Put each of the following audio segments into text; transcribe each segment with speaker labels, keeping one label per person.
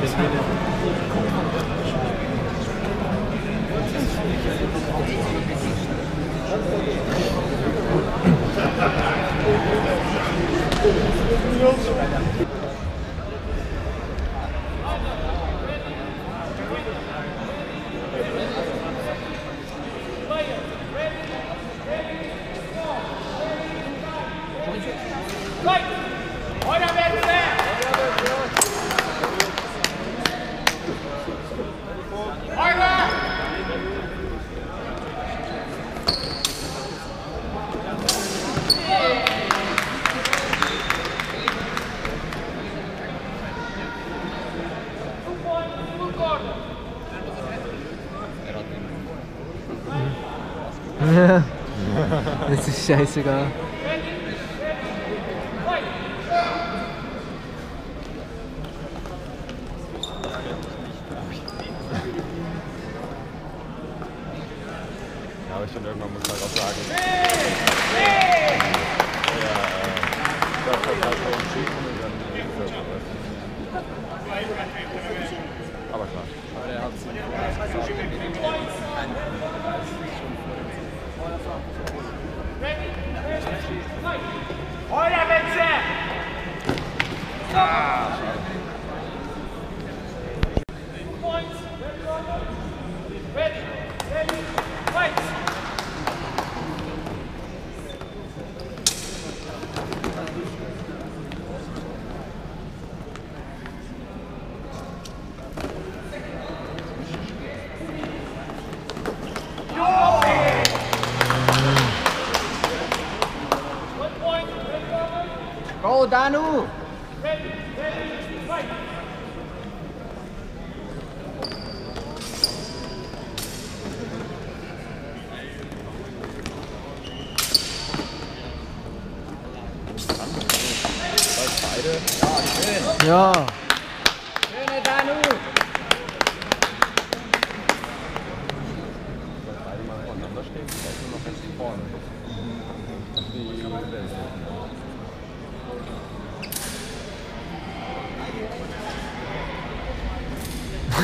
Speaker 1: Because Das ist scheißegal.
Speaker 2: Ja, aber ich finde, irgendwann muss man halt auch sagen. Ja, äh, das hat halt so entschieden und dann ist das Aber klar.
Speaker 1: Olha, Benzé! Ah, Danu! Ja,
Speaker 3: Schöne Danu!
Speaker 2: Beide mal voneinander stehen, vielleicht noch ganz vorne.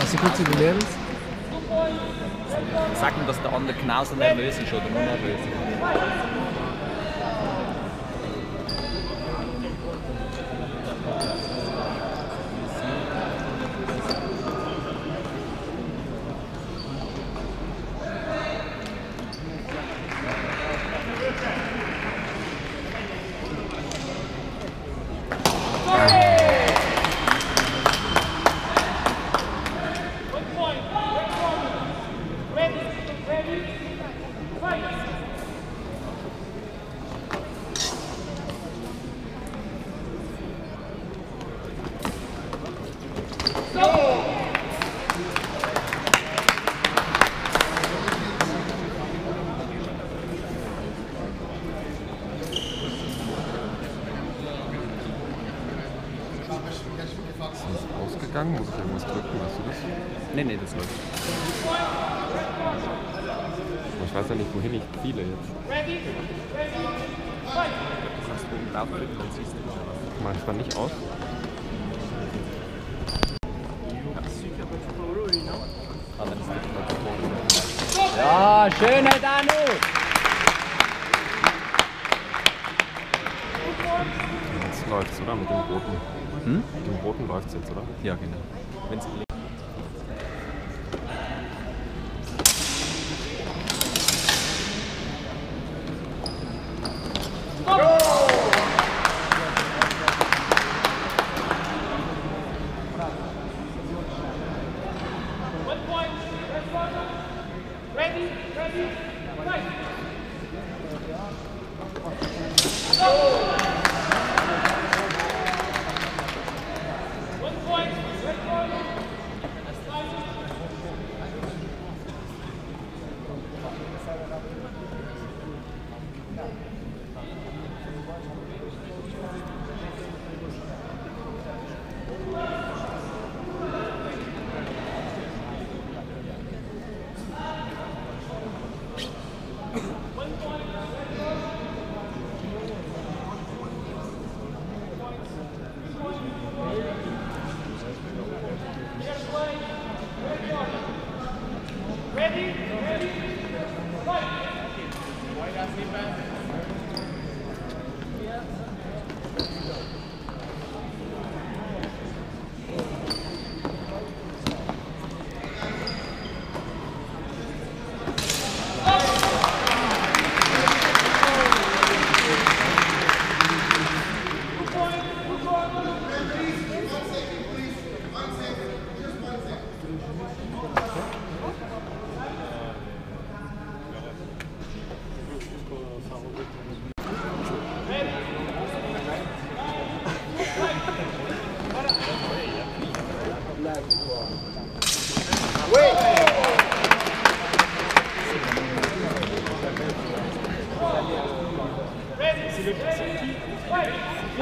Speaker 1: Hast du kurz überlebt?
Speaker 3: Sag ihm, dass der andere genauso nervös ist oder nur nervös.
Speaker 2: Ist das ausgegangen? Muss ich irgendwas drücken? Weißt du das?
Speaker 3: Nee, nee, das läuft.
Speaker 2: Aber Ich weiß ja nicht, wohin ich ziele jetzt.
Speaker 3: Du kannst oben drauf drücken, dann siehst du es.
Speaker 2: Mach ich dann nicht aus?
Speaker 3: Ja, schöne Danu!
Speaker 2: Jetzt läuft's, oder? Mit dem roten.
Speaker 3: Hm?
Speaker 2: Mit dem roten läuft's jetzt, oder?
Speaker 3: Ja, genau. Wenn's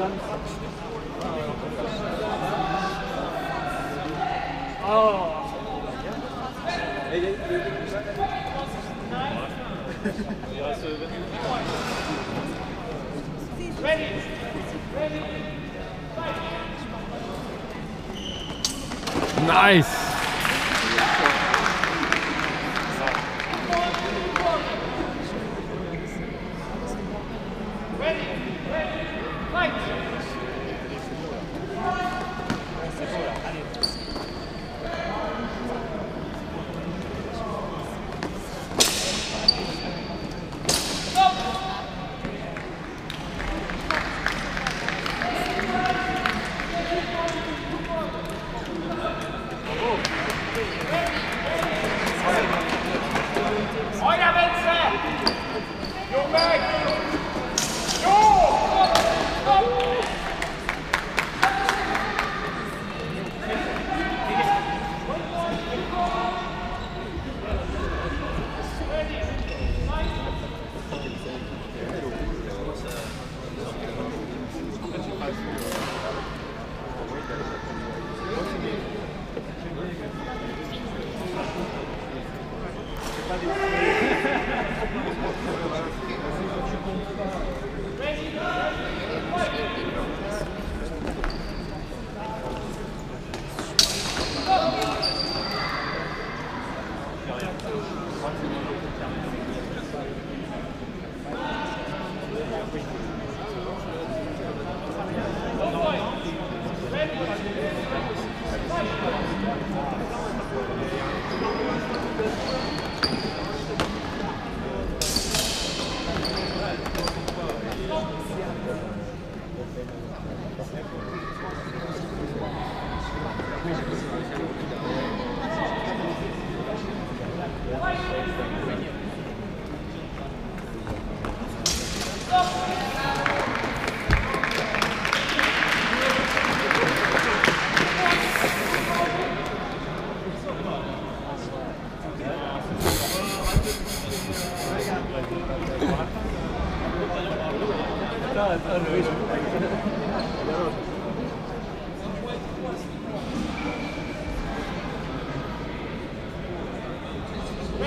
Speaker 3: Johnson. Oh. Ready.
Speaker 2: Nice.
Speaker 4: Ready. Right.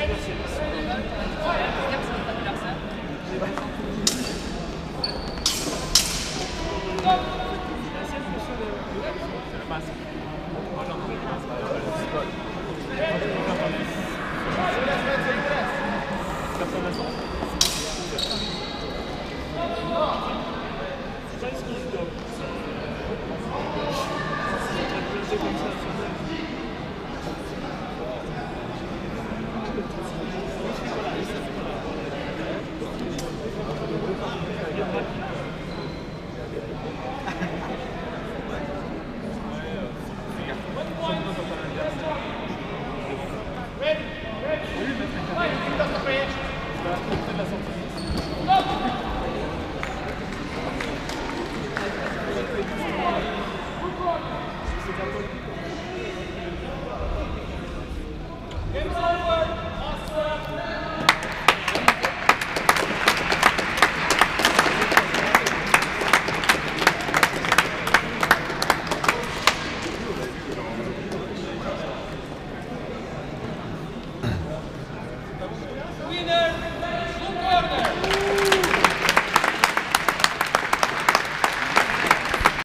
Speaker 4: Gracias.